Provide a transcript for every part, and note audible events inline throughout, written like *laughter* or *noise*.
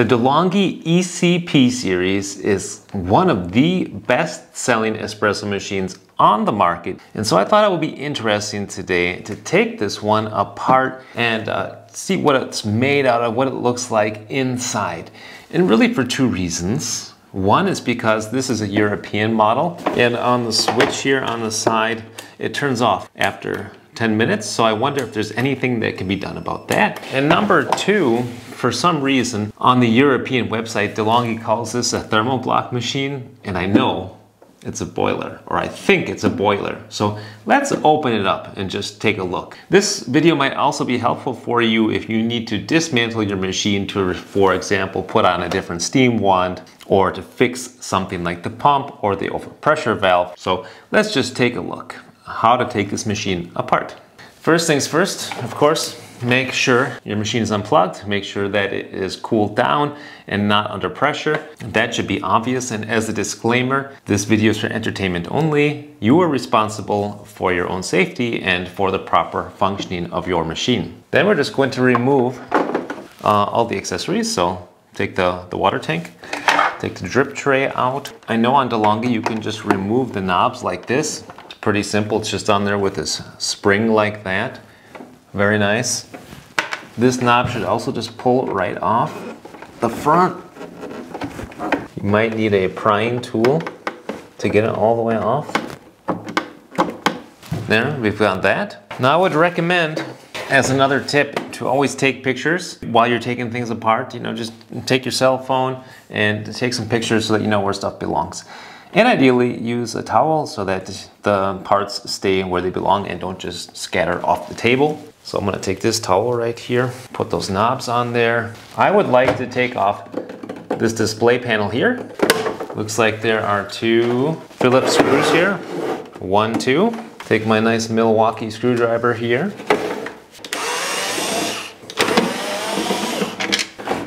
The DeLonghi ECP series is one of the best selling espresso machines on the market. And so I thought it would be interesting today to take this one apart and uh, see what it's made out of, what it looks like inside. And really for two reasons. One is because this is a European model and on the switch here on the side, it turns off after 10 minutes. So I wonder if there's anything that can be done about that. And number two, for some reason, on the European website, DeLonghi calls this a thermoblock machine. And I know it's a boiler, or I think it's a boiler. So let's open it up and just take a look. This video might also be helpful for you if you need to dismantle your machine to, for example, put on a different steam wand or to fix something like the pump or the overpressure valve. So let's just take a look how to take this machine apart. First things first, of course, make sure your machine is unplugged, make sure that it is cooled down and not under pressure. That should be obvious. And as a disclaimer, this video is for entertainment only. You are responsible for your own safety and for the proper functioning of your machine. Then we're just going to remove uh, all the accessories. So take the, the water tank, take the drip tray out. I know on DeLonghi you can just remove the knobs like this It's Pretty simple, it's just on there with this spring like that. Very nice. This knob should also just pull right off the front. You might need a prying tool to get it all the way off. There, we've got that. Now I would recommend, as another tip, to always take pictures while you're taking things apart. You know, just take your cell phone and take some pictures so that you know where stuff belongs. And ideally use a towel so that the parts stay where they belong and don't just scatter off the table. So I'm gonna take this towel right here, put those knobs on there. I would like to take off this display panel here. Looks like there are two Phillips screws here. One, two. Take my nice Milwaukee screwdriver here.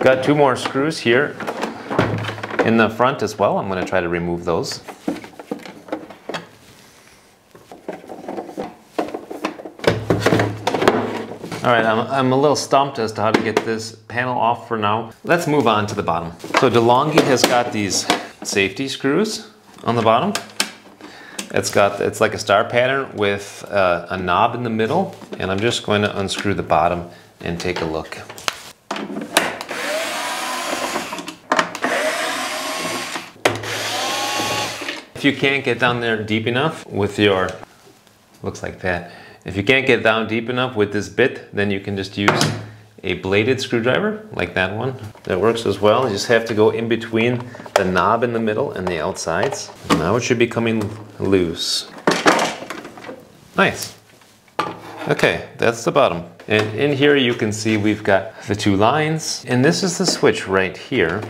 Got two more screws here in the front as well. I'm going to try to remove those. All right, I'm, I'm a little stumped as to how to get this panel off for now. Let's move on to the bottom. So DeLonghi has got these safety screws on the bottom. It's got, it's like a star pattern with uh, a knob in the middle. And I'm just going to unscrew the bottom and take a look. If you can't get down there deep enough with your, looks like that. If you can't get down deep enough with this bit, then you can just use a bladed screwdriver, like that one. That works as well. You just have to go in between the knob in the middle and the outsides. Now it should be coming loose. Nice. Okay, that's the bottom. And in here you can see we've got the two lines. And this is the switch right here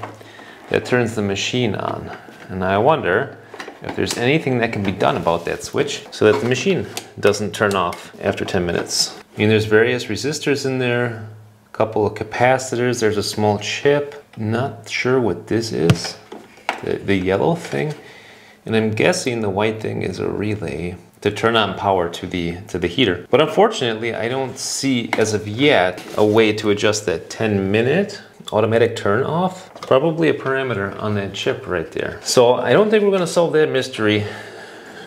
that turns the machine on. And I wonder if there's anything that can be done about that switch so that the machine doesn't turn off after 10 minutes. I mean, there's various resistors in there, a couple of capacitors, there's a small chip. Not sure what this is, the, the yellow thing. And I'm guessing the white thing is a relay to turn on power to the to the heater. But unfortunately, I don't see as of yet a way to adjust that 10 minute automatic turn off. Probably a parameter on that chip right there. So I don't think we're gonna solve that mystery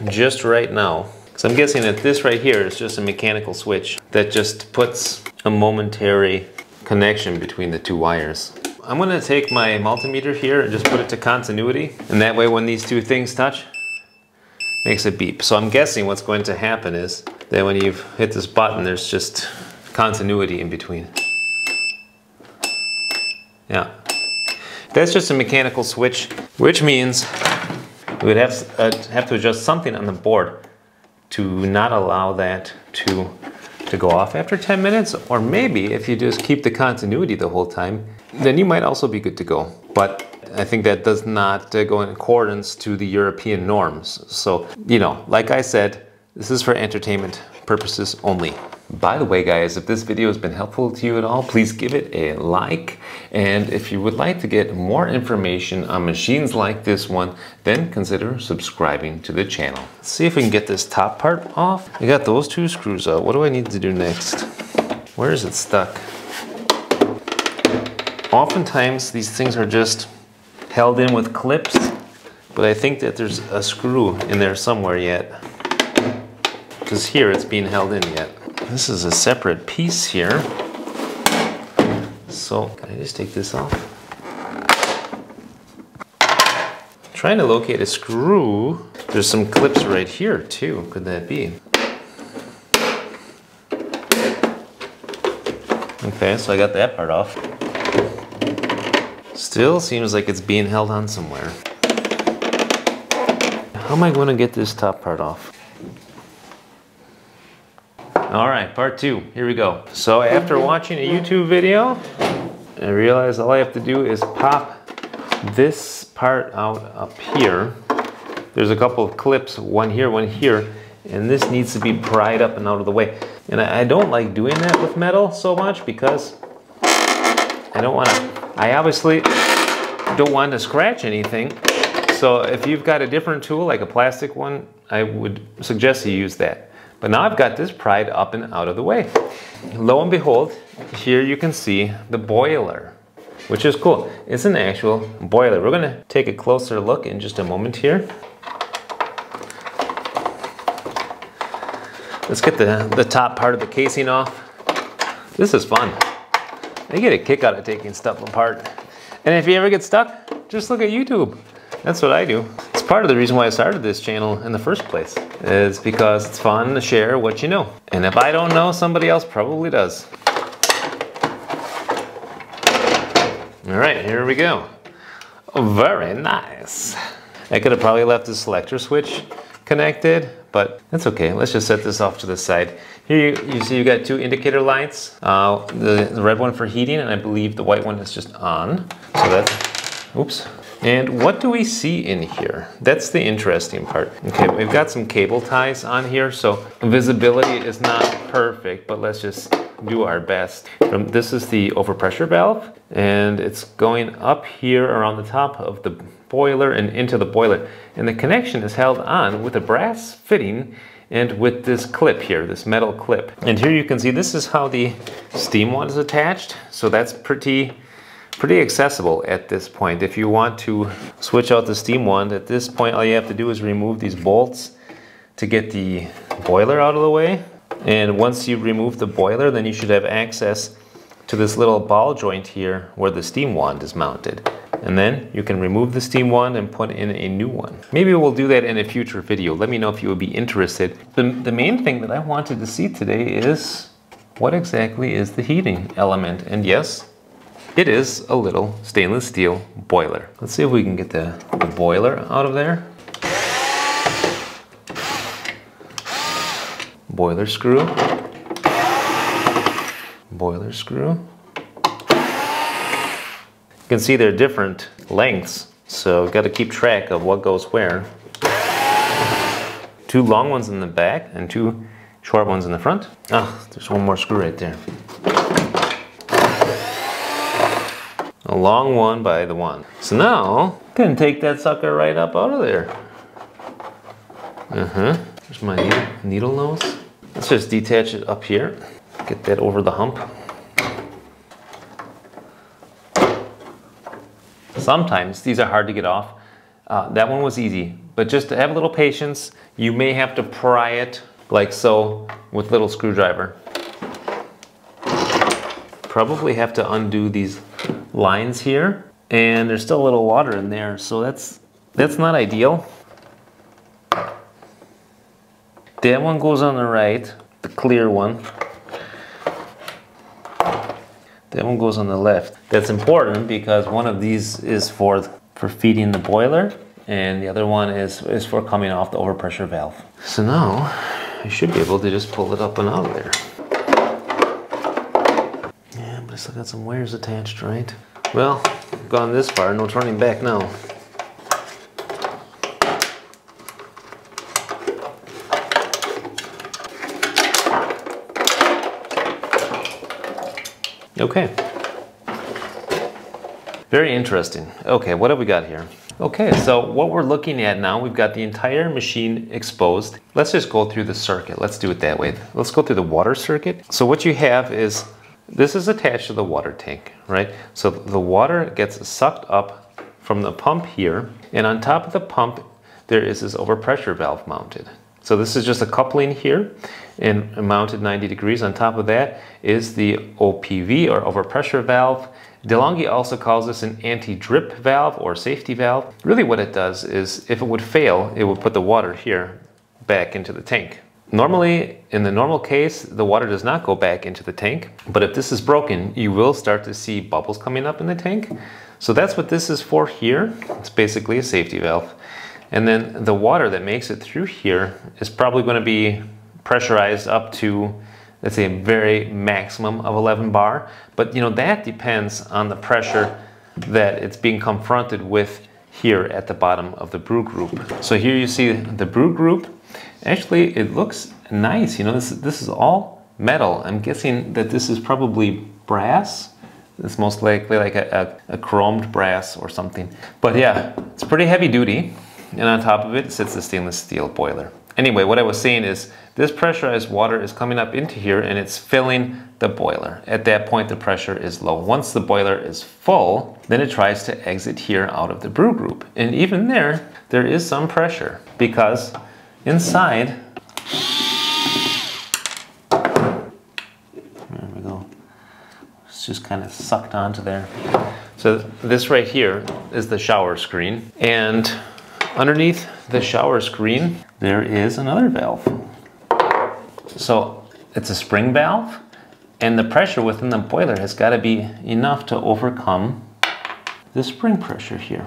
just right now. So I'm guessing that this right here is just a mechanical switch that just puts a momentary connection between the two wires. I'm gonna take my multimeter here and just put it to continuity. And that way when these two things touch, makes a beep. So I'm guessing what's going to happen is that when you've hit this button, there's just continuity in between. Yeah. That's just a mechanical switch, which means we would have, uh, have to adjust something on the board to not allow that to, to go off after 10 minutes. Or maybe if you just keep the continuity the whole time, then you might also be good to go. But I think that does not uh, go in accordance to the European norms. So, you know, like I said, this is for entertainment purposes only. By the way guys, if this video has been helpful to you at all, please give it a like. And if you would like to get more information on machines like this one, then consider subscribing to the channel. Let's see if we can get this top part off. I got those two screws out. What do I need to do next? Where is it stuck? Oftentimes these things are just held in with clips, but I think that there's a screw in there somewhere yet. Because here it's being held in yet. This is a separate piece here. So, can I just take this off? Trying to locate a screw. There's some clips right here too. Could that be? Okay, so I got that part off. Still seems like it's being held on somewhere. How am I going to get this top part off? All right, part two, here we go. So after watching a YouTube video, I realized all I have to do is pop this part out up here. There's a couple of clips, one here, one here, and this needs to be pried up and out of the way. And I don't like doing that with metal so much because I don't want to, I obviously don't want to scratch anything. So if you've got a different tool, like a plastic one, I would suggest you use that. But now I've got this pried up and out of the way. Lo and behold, here you can see the boiler, which is cool. It's an actual boiler. We're gonna take a closer look in just a moment here. Let's get the, the top part of the casing off. This is fun. I get a kick out of taking stuff apart. And if you ever get stuck, just look at YouTube. That's what I do. Part of the reason why I started this channel in the first place, is because it's fun to share what you know. And if I don't know, somebody else probably does. All right, here we go. Very nice. I could have probably left the selector switch connected, but that's okay. Let's just set this off to the side. Here you, you see you got two indicator lights. Uh, the, the red one for heating, and I believe the white one is just on. So that's, oops, and what do we see in here? That's the interesting part. Okay, we've got some cable ties on here, so visibility is not perfect, but let's just do our best. Um, this is the overpressure valve, and it's going up here around the top of the boiler and into the boiler. And the connection is held on with a brass fitting and with this clip here, this metal clip. And here you can see this is how the steam wand is attached. So that's pretty pretty accessible at this point. If you want to switch out the steam wand, at this point all you have to do is remove these bolts to get the boiler out of the way. And once you remove the boiler, then you should have access to this little ball joint here where the steam wand is mounted. And then you can remove the steam wand and put in a new one. Maybe we'll do that in a future video. Let me know if you would be interested. The, the main thing that I wanted to see today is what exactly is the heating element? And yes, it is a little stainless steel boiler. Let's see if we can get the, the boiler out of there. Boiler screw. Boiler screw. You can see they're different lengths, so we've got to keep track of what goes where. Two long ones in the back and two short ones in the front. Ah, there's one more screw right there. A long one by the one. So now, can take that sucker right up out of there. Uh-huh, there's my needle, needle nose. Let's just detach it up here. Get that over the hump. Sometimes these are hard to get off. Uh, that one was easy, but just to have a little patience. You may have to pry it like so with little screwdriver. Probably have to undo these lines here and there's still a little water in there so that's that's not ideal. That one goes on the right the clear one. That one goes on the left. That's important because one of these is for for feeding the boiler and the other one is is for coming off the overpressure valve. So now I should be able to just pull it up and out of there I still got some wires attached, right? Well, gone this far, no turning back now. Okay. Very interesting. Okay, what have we got here? Okay, so what we're looking at now, we've got the entire machine exposed. Let's just go through the circuit. Let's do it that way. Let's go through the water circuit. So what you have is this is attached to the water tank, right? So the water gets sucked up from the pump here, and on top of the pump, there is this overpressure valve mounted. So this is just a coupling here and mounted 90 degrees. On top of that is the OPV or overpressure valve. DeLonghi also calls this an anti-drip valve or safety valve. Really what it does is if it would fail, it would put the water here back into the tank. Normally, in the normal case, the water does not go back into the tank, but if this is broken, you will start to see bubbles coming up in the tank. So that's what this is for here. It's basically a safety valve. And then the water that makes it through here is probably going to be pressurized up to, let's say, a very maximum of 11 bar. But you know that depends on the pressure that it's being confronted with here at the bottom of the brew group. So here you see the brew group Actually, it looks nice. You know, this, this is all metal. I'm guessing that this is probably brass. It's most likely like a, a, a chromed brass or something. But yeah, it's pretty heavy duty. And on top of it sits the stainless steel boiler. Anyway, what I was saying is this pressurized water is coming up into here and it's filling the boiler. At that point, the pressure is low. Once the boiler is full, then it tries to exit here out of the brew group. And even there, there is some pressure because Inside, there we go. It's just kind of sucked onto there. So this right here is the shower screen. And underneath the shower screen, there is another valve. So it's a spring valve and the pressure within the boiler has got to be enough to overcome the spring pressure here.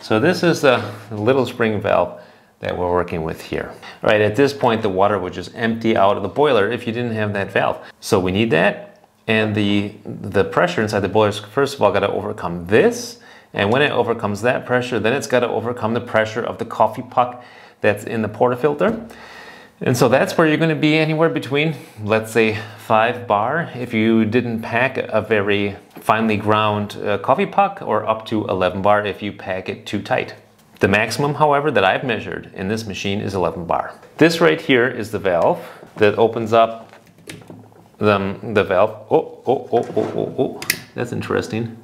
So this is the little spring valve that we're working with here. All right, at this point, the water would just empty out of the boiler if you didn't have that valve. So we need that. And the, the pressure inside the boiler, first of all, got to overcome this. And when it overcomes that pressure, then it's got to overcome the pressure of the coffee puck that's in the portafilter. And so that's where you're going to be anywhere between, let's say, 5 bar if you didn't pack a very finely ground uh, coffee puck, or up to 11 bar if you pack it too tight. The maximum, however, that I've measured in this machine is 11 bar. This right here is the valve that opens up the, the valve. Oh, oh, oh, oh, oh, oh, that's interesting.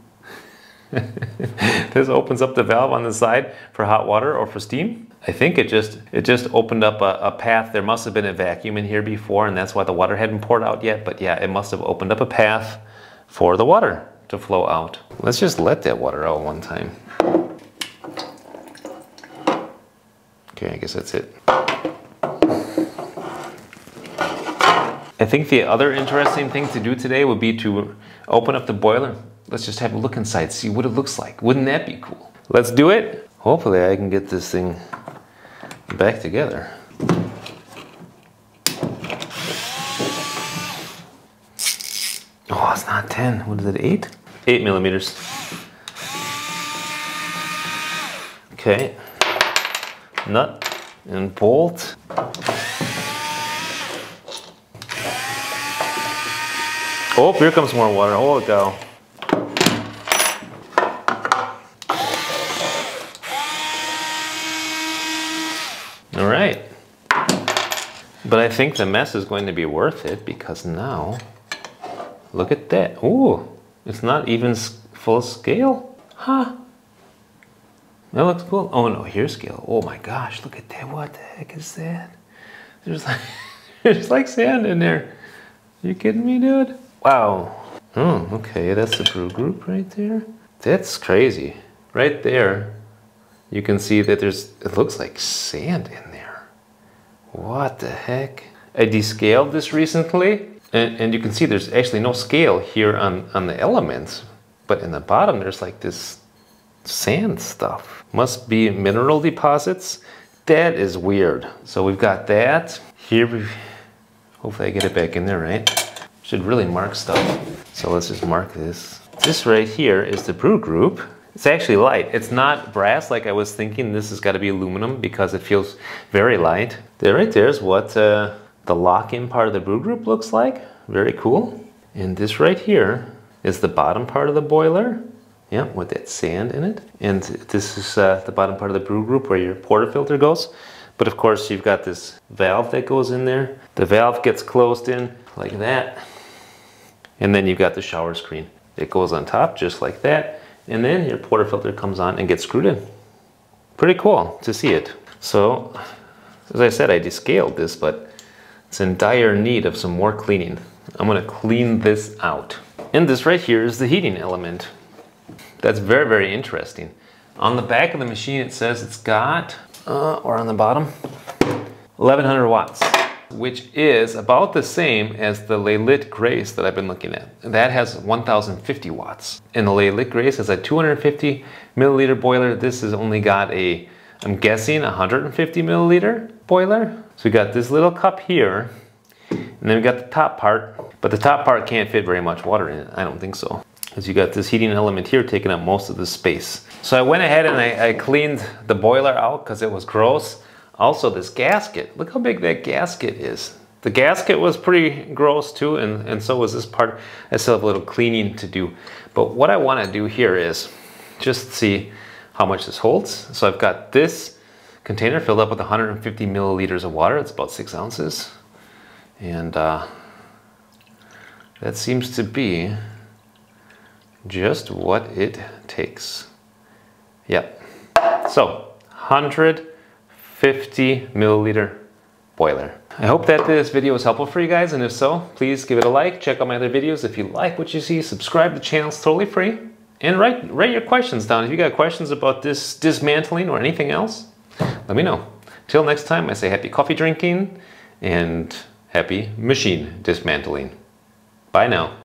*laughs* this opens up the valve on the side for hot water or for steam. I think it just it just opened up a, a, path. There must have been a vacuum in here before and that's why the water hadn't poured out yet. But yeah, it must have opened up a path for the water to flow out. Let's just let that water out one time. Okay, I guess that's it. I think the other interesting thing to do today would be to open up the boiler. Let's just have a look inside, see what it looks like. Wouldn't that be cool? Let's do it. Hopefully I can get this thing back together. Oh, it's not 10. What is it, 8? 8 millimeters. Okay nut and bolt. Oh, here comes more water. Oh, go. All right. But I think the mess is going to be worth it because now, look at that. Ooh, it's not even full scale. Huh. That looks cool. Oh no, here's scale. Oh my gosh, look at that. What the heck is that? There's like, *laughs* there's like sand in there. Are you kidding me, dude? Wow. Oh, okay, that's the brew group right there. That's crazy. Right there, you can see that there's, it looks like sand in there. What the heck? I descaled this recently, and, and you can see there's actually no scale here on, on the elements. But in the bottom, there's like this sand stuff. Must be mineral deposits. That is weird. So we've got that. Here, we, hopefully I get it back in there, right? Should really mark stuff. So let's just mark this. This right here is the brew group. It's actually light. It's not brass like I was thinking. This has got to be aluminum because it feels very light. There right there is what uh, the lock-in part of the brew group looks like. Very cool. And this right here is the bottom part of the boiler. Yeah, with that sand in it. And this is uh, the bottom part of the brew group where your portafilter goes. But of course you've got this valve that goes in there. The valve gets closed in like that. And then you've got the shower screen. It goes on top just like that. And then your portafilter comes on and gets screwed in. Pretty cool to see it. So, as I said, I descaled this, but it's in dire need of some more cleaning. I'm gonna clean this out. And this right here is the heating element. That's very, very interesting. On the back of the machine, it says it's got, uh, or on the bottom, 1100 watts, which is about the same as the Lelit Grace that I've been looking at. That has 1050 watts. And the Lelit Grace has a 250 milliliter boiler. This has only got a, I'm guessing, 150 milliliter boiler. So we got this little cup here, and then we got the top part, but the top part can't fit very much water in it. I don't think so. Because you got this heating element here taking up most of the space. So I went ahead and I, I cleaned the boiler out because it was gross. Also this gasket, look how big that gasket is. The gasket was pretty gross too, and, and so was this part. I still have a little cleaning to do. But what I wanna do here is just see how much this holds. So I've got this container filled up with 150 milliliters of water. It's about six ounces. And uh, that seems to be just what it takes. Yep. So 150 milliliter boiler. I hope that this video was helpful for you guys, and if so, please give it a like, check out my other videos. If you like what you see, subscribe to the channel, it's totally free. And write, write your questions down. If you got questions about this dismantling or anything else, let me know. Till next time, I say happy coffee drinking and happy machine dismantling. Bye now.